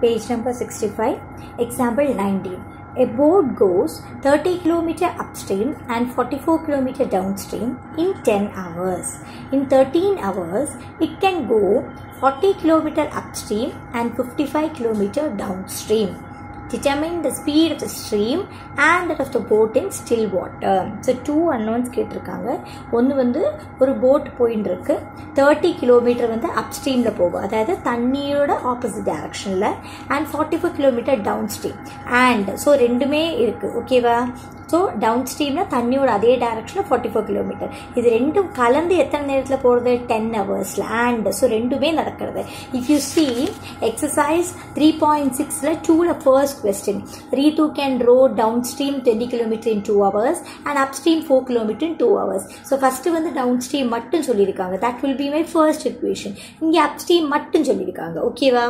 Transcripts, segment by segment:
page number 65, example 19. A boat goes 30 km upstream and 44 km downstream in 10 hours. In 13 hours, it can go 40 km upstream and 55 km downstream. Determine the speed of the stream and that of the boat in still water. So two unknowns கேட்டிருக்காங்க. ஒன்று வந்து ஒரு boat போயின்னு இருக்கு thirty kilometre வந்து அப் ஸ்ட்ரீமில் போகும். அதாவது தண்ணியோட ஆப்போசிட் டைரக்ஷனில் and forty four kilometre downstream and so ரெண்டுமே இருக்குது ஓகேவா ஸோ டவுன் ஸ்ட்ரீமில் தண்ணியோட அதே டைரக்ஷனில் ஃபார்ட்டி ஃபோர் கிலோமீட்டர் இது ரெண்டும் கலந்து எத்தனை நேரத்தில் போகிறது டென் ஹவர்ஸில் அண்ட் ஸோ ரெண்டுமே நடக்கிறது. If you see exercise three point சிக்ஸில் டூவில் ஃபர்ஸ்ட் கொஸ்டின் ரீ two can row downstream twenty kilometre in two hours and upstream four kilometre in two hours so first வந்து டவுன் ஸ்ட்ரீம் மட்டும் சொல்லியிருக்காங்க. That will be my first equation இங்கே upstream மட்டும் சொல்லியிருக்காங்க. ஓகேவா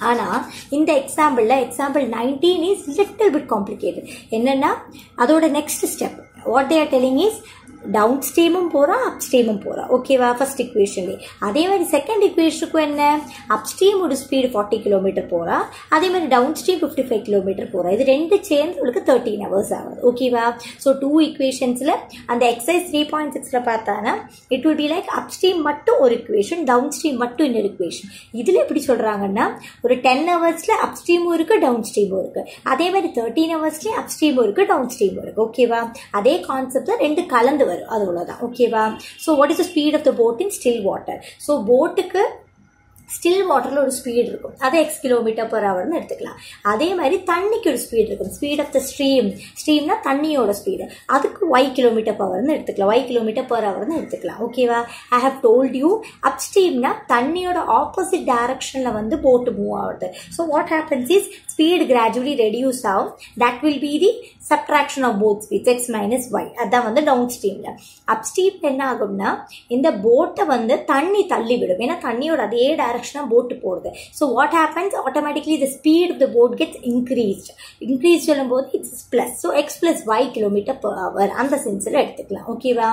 ஆனால் இந்த எக்ஸாம்பிளில் example nineteen is little bit complicated என்னென்னா அதோட next step what there telling is down ஸ்ட்ரீமும் போகிறோம் அப் ஸ்ட்ரீமும் ஓகேவா ஃபஸ்ட் இக்குவேஷன்லேயே அதே மாதிரி செகண்ட் இக்குவேஷனுக்கும் என்ன? அப் ஒரு ஸ்பீடு ஃபார்ட்டி கிலோமீட்டர் போகிறா அதே மாதிரி downstream fifty five kilometre போகிறோம் இது ரெண்டு சேர்ந்து உங்களுக்கு தேர்ட்டின் ஹவர்ஸ் ஆகுது. ஓகேவா ஸோ டூ இக்குவேஷன்ஸில் அந்த எக்ஸைஸ் த்ரீ பாயிண்ட் சிக்ஸில் பார்த்தானா it will be like upstream மட்டும் ஒரு இக்குவேஷன் டவுன் ஸ்ட்ரீம் மட்டும் இன்னொரு இக்குவேஷன் இதில் எப்படி சொல்கிறாங்கன்னா ஒரு டென் ஹவர்ஸில் அப் ஸ்ட்ரீமும் இருக்குது டவுன் ஸ்ட்ரீமும் இருக்குது அதே மாதிரி தேர்ட்டீன் ஹவர்ஸ்லேயும் அப் ஸ்ட்ரீமும் இருக்குது டவுன் ஸ்ட்ரீமும் இருக்குது ஓகேவா அதே கான்செப்டில் ரெண்டு கலந்து வரும். அது அவ்வளோதான் ஓகேவா so what is the speed of the boat in still water so போட்டுக்கு ஸ்டில் வாட்டரில் ஒரு ஸ்பீடு இருக்கும். அது எக்ஸ் கிலோமீட்டர் பர் ஹவர்னு எடுத்துக்கலாம். அதே மாதிரி தண்ணிக்கு ஒரு ஸ்பீடு இருக்கும். ஸ்பீட் ஆஃப் த ஸ்ட்ரீம் ஸ்ட்ரீம்னா தண்ணியோட ஸ்பீடு அதுக்கு ஒய் கிலோமீட்டர் பவர்னு எடுத்துக்கலாம். ஒய் கிலோமீட்டர் பர் ஹவர்னு எடுத்துக்கலாம். ஓகேவா ஐ ஹவ் டோல்ட் யூ அப் ஸ்ட்ரீம்னா தண்ணியோட ஆப்போசிட் டைரக்ஷனில் வந்து போட்டு மூவ் ஆகுது. So what happens is speed gradually reduce ஆகும். That will be the subtraction of both speeds x minus y அதான் வந்து டவுன் ஸ்ட்ரீமில் அப் ஸ்ட்ரீம் என்ன ஆகும்னா இந்த போட்டை வந்து தண்ணி தள்ளி விடும் ஏன்னா தண்ணியோட அதே டைரக்ஷனாக போட்டு போடுது. So what happens automatically the speed of the boat gets increased increase சொல்லும்போது it's plus so x plus y kilometre per hour அந்த சென்ஸில் எடுத்துக்கலாம். ஓகேவா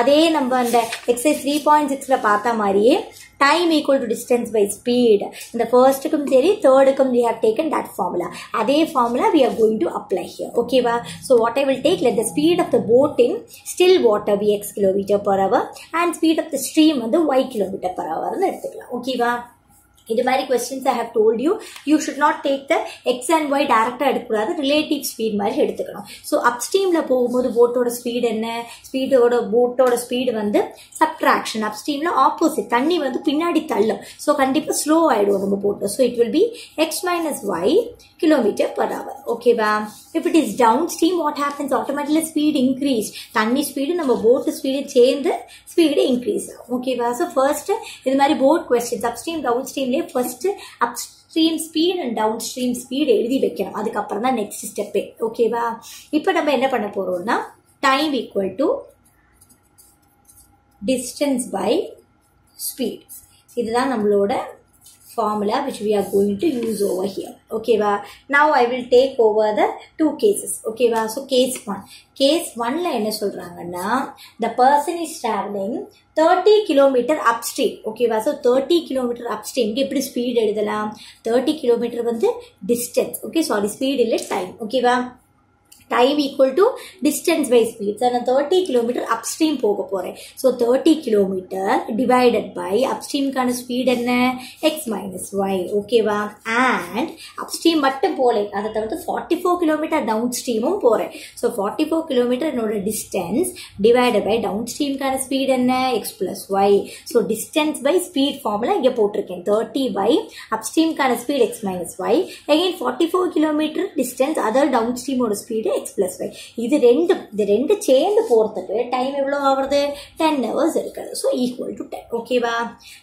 அதே நம்ம அந்த எக்ஸைஸ் த்ரீ பாயிண்ட் சிக்ஸில் பார்த்த மாதிரியே time equal to distance by speed இந்த ஃபர்ஸ்ட்டுக்கும் சரி தேர்டுக்கும் we have taken that formula அதே formula we are going to apply here ஓகேவா so what I will take let the speed of the boat in still water be x kilometre per hour and speed of the stream வந்து Y kilometre per ஹவர்னு எடுத்துக்கலாம். ஓகேவா இது மாதிரி questions I have told you you should not take the x and y டேரக்டாக எடுக்கக்கூடாது. Relative speed மாதிரி எடுத்துக்கணும். ஸோ அப்ஸ்ட்ரீமில் போகும்போது போட்டோட ஸ்பீடு என்ன? ஸ்பீடோட போட்டோட ஸ்பீடு வந்து சப்ட்ராக்ஷன் அப்ஸ்ட்ரீமில் ஆப்போசிட் தண்ணி வந்து பின்னாடி தள்ளும். ஸோ கண்டிப்பாக ஸ்லோ ஆகிடும் நம்ம போட்டோம் so it will be x minus y kilometre per hour ஓகேவா if it is downstream what happens automatically speed increase தண்ணி ஸ்பீடு நம்ம போட்டு ஸ்பீடு சேர்ந்து ஸ்பீடு இன்க்ரீஸ் ஆகும். ஓகேவா ஸோ ஃபர்ஸ்ட் இது மாதிரி boat questions upstream down ஸ்ட்ரீம்லேயே first upstream speed and downstream speed எழுதி வைக்கணும். அதுக்கப்புறம் தான் நெக்ஸ்ட் ஸ்டெப்பே ஓகேவா இப்போ நம்ம என்ன பண்ண போகிறோம்னா time equal to distance by speed இதுதான் நம்மளோட formula which we are going to use over here okay now i will take over the two cases okay so case 1 case 1 ல என்ன சொல்றாங்கன்னா the person is traveling 30 km kilometre upstream ஓகேவா so thirty kilometre அப்ஸ்ட்ரீம்க்கு எப்படி speed எழுதலாம் thirty kilometre வந்து Okay, sorry, speed speed time okay ஓகேவா time equal to distance by speed sir நான் தேர்ட்டி கிலோமீட்டர் அப்ஸ்ட்ரீம் போக போகிறேன் so thirty kilometre divided by அப்ஸ்ட்ரீம்க்கான speed என்ன? எக்ஸ் மைனஸ் ஒய் ஓகேவா அண்ட் அப்ஸ்ட்ரீம் மட்டும் போகலை அதை தவிர்த்து ஃபார்ட்டி ஃபோர் கிலோமீட்டர் டவுன் ஸ்ட்ரீமும் போகிறேன் ஸோ ஃபார்ட்டி ஃபோர் கிலோமீட்டர் என்னோட distance divided by down ஸ்ட்ரீம்க்கான speed என்ன? X plus y so distance by speed formula இங்கே போட்டிருக்கேன். Thirty by அப்ஸ்ட்ரீம்க்கான speed x minus y again forty four kilometre distance other down ஸ்ட்ரீமோட speed X plus Y இது ரெண்டு இது ரெண்டு சேர்ந்து போகிறதுக்கு டைம் எவ்வளோ ஆகுறது? டென் ஹவர்ஸ் இருக்குது. ஸோ ஈக்குவல் டு டென் ஓகேவா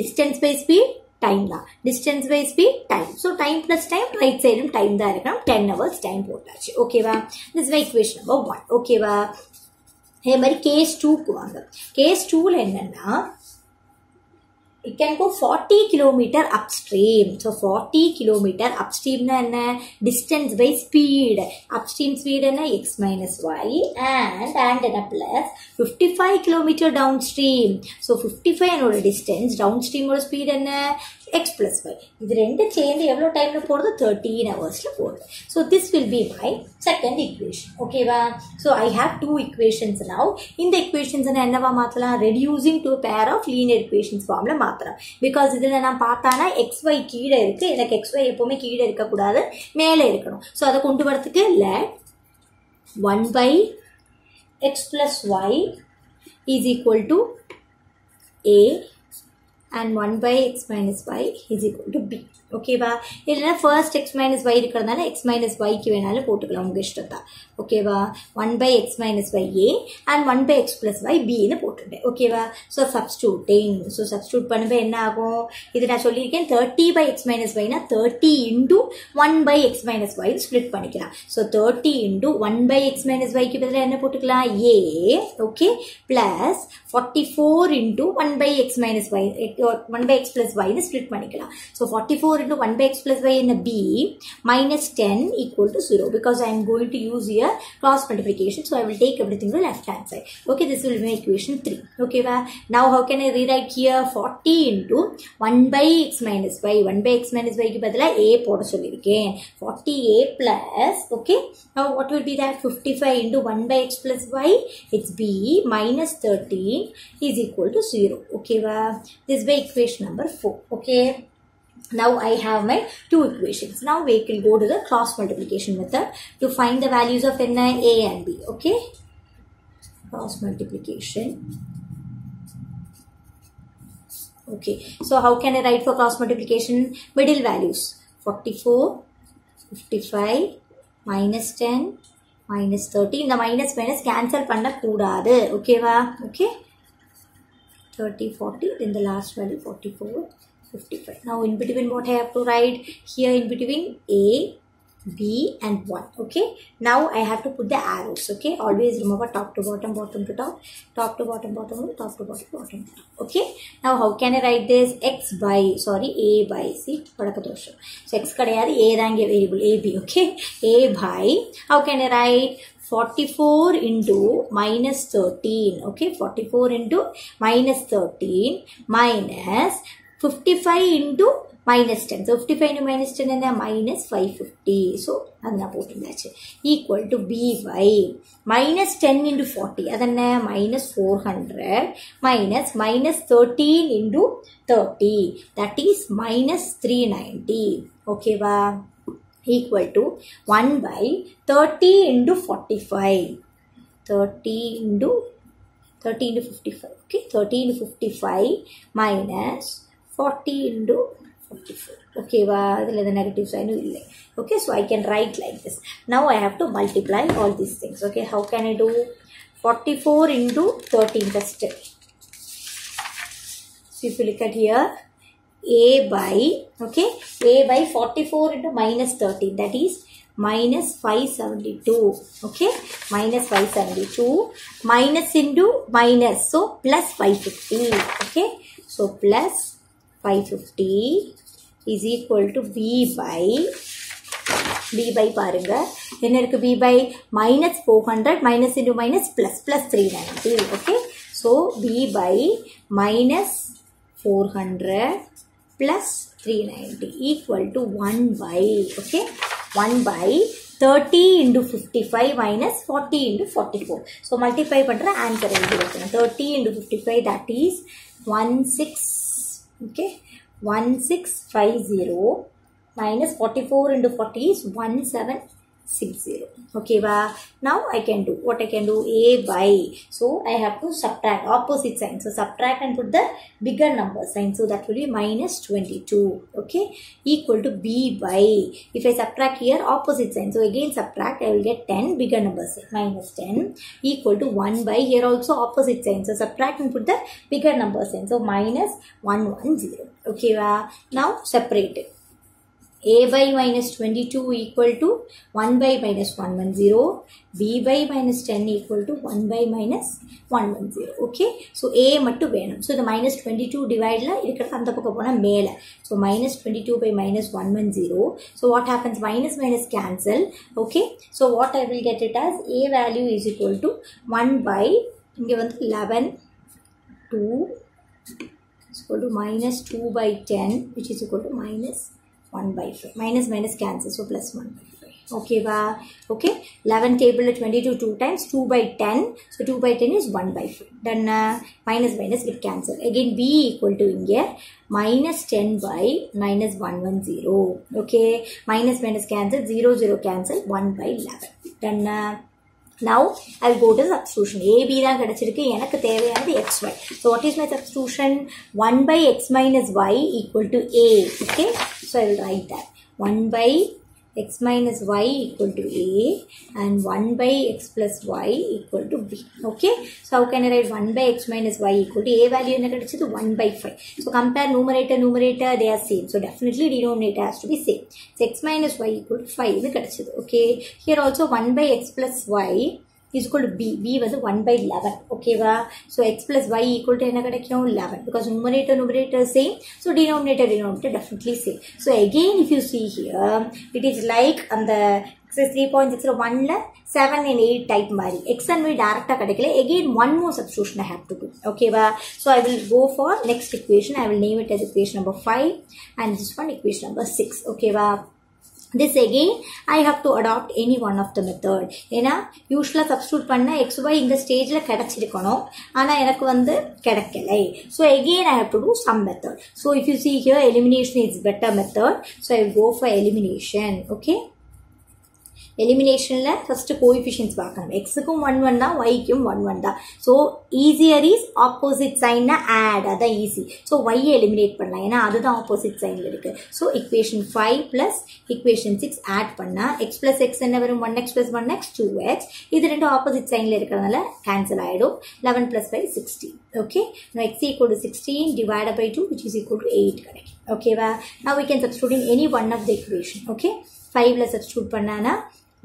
டிஸ்டன்ஸ் பை ஸ்பீட் டைம் தான். Distance by speed time so time plus time right சைடும் டைம் தான் இருக்கணும் டென் ஹவர்ஸ் டைம் போட்டாச்சு. ஓகேவா this my equation number one ஓகேவா அதே மாதிரி கேஸ் டூக்கு வாங்க. கேஸ் டூவில் என்னென்னா it can go forty kilometre upstream so forty kilometre upstream തന്നെ distance by speed upstream speed തന്നെ x minus y and and എന്ന plus fifty five kilometre downstream so fifty five എന്നുള്ള ഡിസ്റ്റൻസ് ഡൗൺ സ്ട്രീമുള്ള speed തന്നെ X plus Y இது ரெண்டு சேர்ந்து எவ்வளோ டைமில் போடுறது தேர்ட்டீன் ஹவர்ஸில் போடுது. So this will be my second equation ஓகேவா so I have two equations now இந்த இக்குவேஷன்ஸ் நான் என்னவா மாற்றலாம் reducing to pair of linear equations ஃபார்மில் மாற்றலாம் பிகாஸ் இதில் நான் பார்த்தானா எக்ஸ் ஒய் கீழே இருக்குது எனக்கு எக்ஸ் ஒய் எப்போவுமே கீழே இருக்கக்கூடாது. மேலே இருக்கணும். ஸோ அதை கொண்டு வரத்துக்கு let one by x plus y is equal to a and 1 by x minus y is equal to b ஓகேவா இல்லைன்னா ஃபர்ஸ்ட் எக்ஸ் மைனஸ் ஒய் இருக்கிறதுனால எக்ஸ் மைனஸ் ஒய்க்கு வேணாலும் போட்டுக்கலாம் உங்கள் இஷ்டத்தா. ஓகேவா one by x minus y a and one by x plus y பின்னு போட்டுட்டேன். ஓகேவா ஸோ சப்ஸ்டியூட்டிங் ஸோ சப்ஸ்டியூட் பண்ணும்போது என்ன ஆகும்? இது நான் சொல்லியிருக்கேன் thirty by X minus ஒய்னா thirty into one by x minus y split பண்ணிக்கலாம். So thirty into one by x minus ஒய்க்கு பதிலாக என்ன போட்டுக்கலாம்? A okay plus forty four into one by x minus y one by x plus ஒய்னு split பண்ணிக்கலாம். So forty four into 1 by x plus y in a b minus 10 equal to 0 because I am going to use here cross multiplication. So I will take everything to left hand side. Okay, this will be equation 3. Okay, well, now how can I rewrite here 40 into 1 by x minus y. 1 by x minus y க்கு பதிலா a போட சொல்லியிருக்கேன் 40a plus okay now what will be that 55 into 1 by x plus y it's b minus 13 is equal to 0 okay well, this by equation number 4 okay now I have my two equations. Now we will go to the cross multiplication method to find the values of n, a and b. Okay. Cross multiplication. Okay. So how can I write for cross multiplication? Middle values. 44, 55, minus 10, minus 30. இந்த minus minus cancel பண்ண கூடாது. ஓகேவா? Okay. 30, 40. Then the last value 44. 55. Now in between what I have to write here in between A, B and 1. Okay. Now I have to put the arrows. Okay. Always remember top to bottom, bottom to top, top to bottom, bottom to top to bottom, bottom to top. Okay. Now how can I write this? X by, sorry, A by, see, padakadosha. So X kadayadi A rank variable, A, B. Okay. A by, how can I write? 44 into minus 13 okay 44 into minus 13 minus 55 into minus 10 so 55 into minus 10 and minus 550 so adana போட்டுருந்தாச்சு equal to by minus 10 into 40 adana minus 400 minus minus 13 into 30 that is minus 390 okay va equal to 1 by 30 into 45 30 into 30 into 55 okay 30 into 55 minus 40 into 44 okay well the negative sign will okay so i can write like this. Now i have to multiply all these things okay? How can i do? 44 into 13 first so if you look at here a by okay? A by 44 into minus 13 that is minus 572 okay? Minus 572 minus into minus so plus 550 okay? So plus 550 is equal to b by b by பாருங்க என்ன இருக்கு b by minus 400 minus into minus plus plus 390 okay so b by minus 400 plus 390 equal to 1 by okay 1 by 30 into 55 minus 40 into 44 so multiply பண்ற answer எழுதி வைக்கணும் 30 into 55 that is 16 okay. 1650 minus 44 into 40 is 1760 okay va. Now i can do what i can do? A by so i have to subtract opposite sign. So subtract and put the bigger number sign. So that will be minus 22 okay? Equal to b by if i subtract here opposite sign. So again subtract i will get 10 bigger number sign minus 10 equal to 1 by here also opposite sign. So subtract and put the bigger number sign. So minus 110 okay va. Now separate it a by minus 22 equal to 1 by minus 110 b by minus 10 equal to 1 by minus 110 okay so a மட்டும் வேணும் so the minus 22 divideல இருக்கிறது அந்த பக்கம் போனா மேல so minus 22 by minus 110 so what happens minus minus cancel okay so what I will get it as a value is equal to 1 by இங்க வந்து 11 2 is equal to minus 2 by 10 which is equal to minus 1 by 5 minus minus cancel. So plus 1 by 5 okay va okay? 11 table 22 2 times 2 by 10 so 2 by 10 is 1 by 5 then uh, minus minus get cancel. Again b equal to in here. Minus 10 by minus 110 okay? Minus minus cancel. 0 0 cancel. 1 by 11 then uh, now I'll go to substitution. A, B தான் கிடைச்சிருக்கு எனக்கு தேவையானது x, y. So what is my substitution? 1 by x minus y equal to a. Okay. So I will write that. 1 by x minus y equal to a and 1 by x plus y equal to b. Okay. So, how can I write 1 by x minus y equal to a value in the 1 by 5. So, compare numerator, numerator, they are same. So, definitely denominator has to be same. So, x minus y equal to 5. Okay. Here also 1 by x plus y is equal to b b வந்து one by eleven ஓகேவா so x plus y equal to என்ன கிடைக்கும்? Eleven because numerator numerator same so denominator denominator definitely same so again if you see here it is like அந்த exercise three point சிக்ஸில் ஒனில் seven and eight type மாதிரி X and Y டேரெக்டாக கிடைக்கல. Again one more substitution I have to do ஓகேவா so I will go for next equation. I will name it as equation number five and this one equation number six ஓகேவா this again I have to adopt any one of the method. ஏன்னா யூஸ்வலாக substitute பண்ண X Y இந்த ஸ்டேஜில் கிடச்சிருக்கணும். ஆனால் எனக்கு வந்து கிடைக்கலை. So again I have to do some method so if you see here elimination is better method so I go for elimination okay எலிமினேஷனில் first coefficients பார்க்கணும். எக்ஸுக்கும் ஒன் ஒன் தான் ஒய்க்கும் ஒன் ஒன் தான். ஸோ ஈஸியர் இஸ் ஆப்போசிட் சைன்னா add அதான் easy so ஒய்யை eliminate பண்ணலாம். ஏன்னா அதுதான் ஆப்போசிட் சைனில் இருக்குது so equation five plus equation six add பண்ணால் எக்ஸ் ப்ளஸ் எக்ஸ் என்ன வரும்? One x plus one x two x இது ரெண்டும் ஆப்போசிட் சைனில் இருக்கிறதுனால கேன்சல் ஆகிடும் eleven plus five sixteen okay x equal to sixteen divide by two which is equal to eight கிடைக்கும் ஓகேவா நான் we? Can substitute in any one of the equation okay ஃபைவ்ல substitute பண்ணானா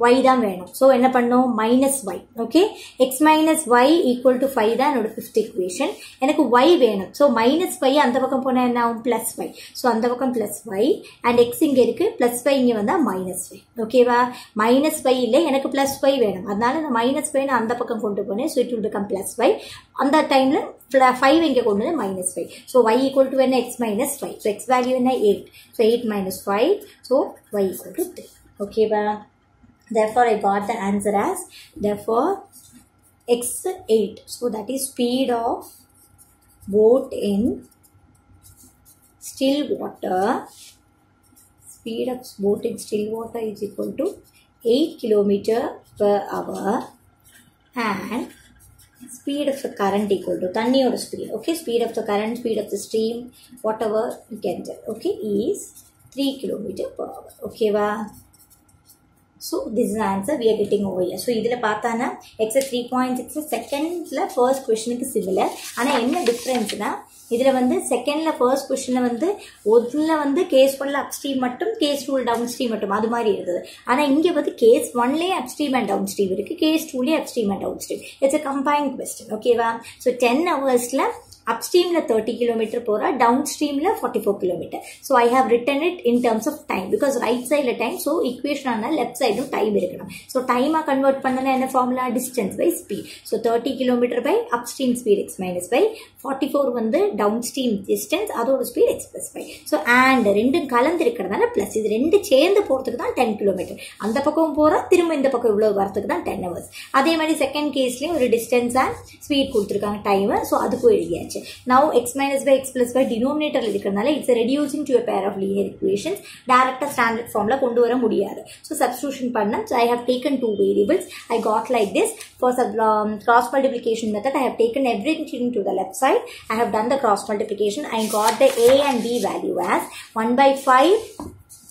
y தான் வேணும். ஸோ என்ன பண்ணோம்? Minus y okay x minus y equal to five தான் என்னோட ஃபிஃப்த் இக்குவேஷன் எனக்கு ஒய் வேணும். ஸோ மைனஸ் ஃபைவ் அந்த பக்கம் போனால் என்ன ஆகும்? ப்ளஸ் ஃபைவ் ஸோ அந்த பக்கம் ப்ளஸ் ஃபைவ் அண்ட் எக்ஸ் இங்கே இருக்குது ப்ளஸ் ஃபைவ் இங்கே வந்தால் மைனஸ் ஃபைவ் ஓகேவா மைனஸ் ஃபைவ் இல்லை எனக்கு ப்ளஸ் ஃபைவ் வேணும். அதனால நான் மைனஸ் ஃபைவ் நான் அந்த பக்கம் கொண்டு போனேன். So it will become plus five அந்த டைமில் ஃபைவ் இங்கே கொண்டு வந்து minus five so y equal to என்ன? X minus five so x value என்ன? Eight so eight minus five so y equal to three ஓகேவா therefore I got the answer as therefore x8 so that is speed of boat in still water speed of boat in still water is equal to 8 kilometer per hour and speed of the current equal to தண்ணியோட speed okay speed of the current speed of the stream whatever you can tell okay is 3 kilometer per hour okay va so this is answer we are getting over so இதில் பார்த்தானா excess three point six செகண்டில் first கொஷினுக்கு similar ஆனால் என்ன டிஃப்ரென்ஸ்னா இதில் வந்து செகண்டில் first கொஷனில் வந்து ஒன்றில் வந்து கேஸ் ஒன்ல அப்ஸ்ட்ரீம் மட்டும் கேஸ் டூவில் டவுன் ஸ்ட்ரீம் மட்டும் அது மாதிரி இருந்தது. ஆனால் இங்கே வந்து கேஸ் ஒன்லேயே அப் அண்ட் டவுன் ஸ்ட்ரீம் இருக்குது case டூலேயே upstream and downstream it's a combine question ஓகேவா ஸோ டென் ஹவர்ஸில் upstreamல 30 kilometer போறா downstreamல 44 kilometer so i have written it in terms of time because right sideல time so equation ஆனா left sideம் time இருக்கணும் so time ஆ convert பண்ணனா என்ன formula distance by speed so 30 kilometer by upstream speed x minus by 44 வந்து downstream distance அதோட speed x plus by so and ரெண்டும் கலந்து இருக்கிறதுனால plus இது ரெண்டு சேர்ந்து போறதுக்கு தான் 10 kilometer அந்த பக்கம் போறா திரும்ப இந்த பக்கம் இவ்வளவு வரதுக்கு தான் 10 hours அதே மாதிரி செகண்ட் கேஸ்லயும் ஒரு distance and speed கொடுத்துருக்காங்க டைம் ஸோ அதுக்கும் எழுதியாச்சு now x minus by x plus by denominator இருக்கிறதுனால it's reducing to a pair of linear equations டேரக்டா ஸ்டாண்டர்ட் ஃபார்ம்ல கொண்டு வர முடியாது ஸோ சப்ஸ்டியூஷன் பண்ண so I have taken two variables I got like this for sub cross multiplication method I have taken everything to the left side I have done the cross multiplication I got the a and b value as 1 by 5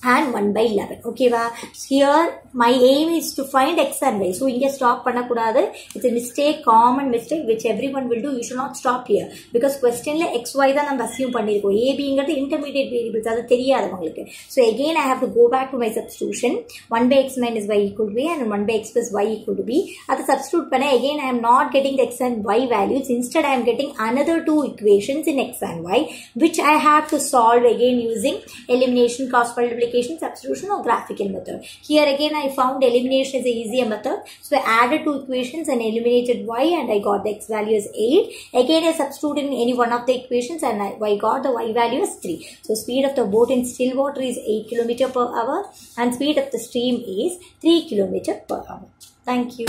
and 1 by 11 ஓகேவா here my aim is to find x and y so இங்க stop பண்ணக்கூடாது it's a mistake common mistake which everyone will do you should not stop here because questionல x y தான் நம்ம assume பண்ணிருக்கோம் a bங்கிறது intermediate variables அது தெரியாது உங்களுக்கு so again I have to go back to my substitution 1 by x minus y equal to b and 1 by x plus y equal to b அதை substitute பண்ண again I am not getting the x and y values instead I am getting another two equations in x and y which I have to solve again using elimination cross multiplication multiplication, substitution or graphical method. Here again I found elimination is a easier method. So I added two equations and eliminated y and I got the x value as 8. Again I substituted in any one of the equations and I, I got the y value as 3. So speed of the boat in still water is 8 km per hour and speed of the stream is 3 km per hour. Thank you.